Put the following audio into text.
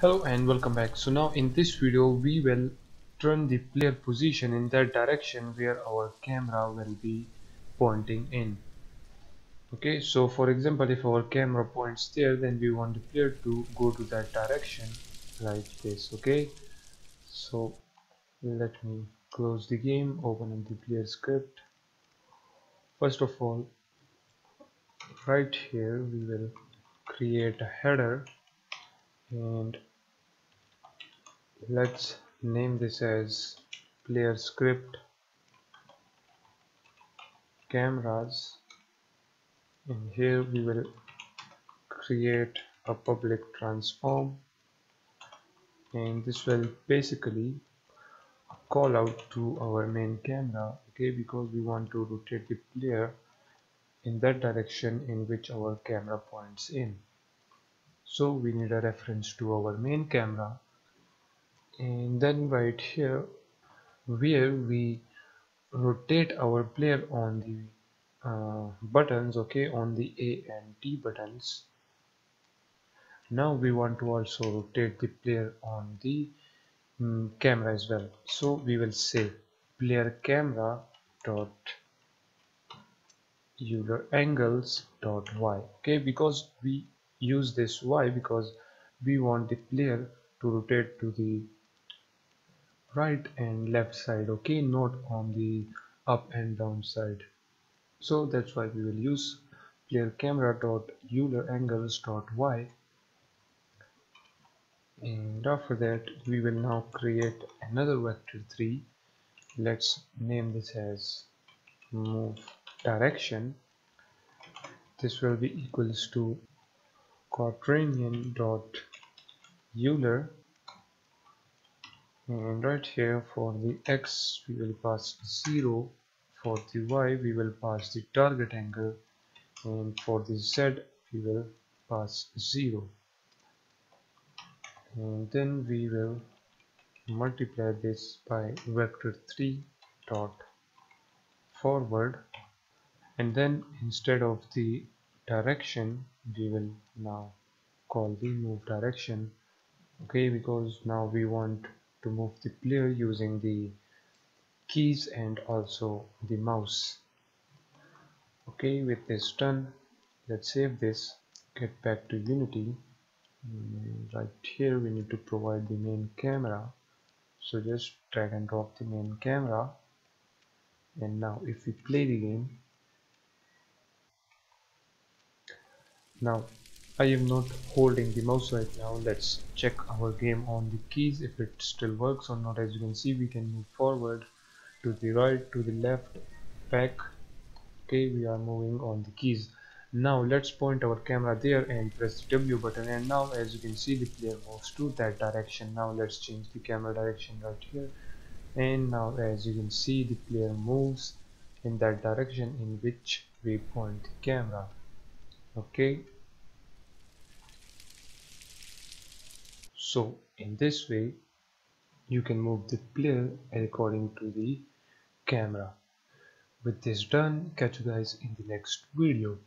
Hello and welcome back. So now in this video we will turn the player position in that direction where our camera will be pointing in. Okay, so for example if our camera points there then we want the player to go to that direction like this. Okay, so let me close the game, open the player script. First of all, right here we will create a header and let's name this as player script cameras. And here we will create a public transform. And this will basically call out to our main camera okay because we want to rotate the player in that direction in which our camera points in. So we need a reference to our main camera and then right here where we rotate our player on the uh, buttons okay on the A and T buttons. Now we want to also rotate the player on the um, camera as well. So we will say player camera dot Euler angles dot y okay because we use this y because we want the player to rotate to the right and left side okay? Not on the up and down side. So that's why we will use player camera dot Euler angles dot y. And after that we will now create another vector 3 let's name this as move direction. This will be equals to quaternion dot Euler and right here for the x we will pass 0 for the y we will pass the target angle. And for the z we will pass 0 and then we will multiply this by vector 3 dot forward. And then instead of the direction we will now call the move direction. Okay because now we want to move the player using the keys and also the mouse. Okay with this done let's save this get back to unity. Mm, right here we need to provide the main camera. So just drag and drop the main camera. And now if we play the game now I am not holding the mouse right now. Let's check our game on the keys if it still works or not. As you can see we can move forward to the right to the left back. Okay we are moving on the keys. Now let's point our camera there and press the W button. And now as you can see the player moves to that direction. Now let's change the camera direction right here. And now as you can see the player moves in that direction in which we point the camera. Okay so in this way you can move the player according to the camera. With this done catch you guys in the next video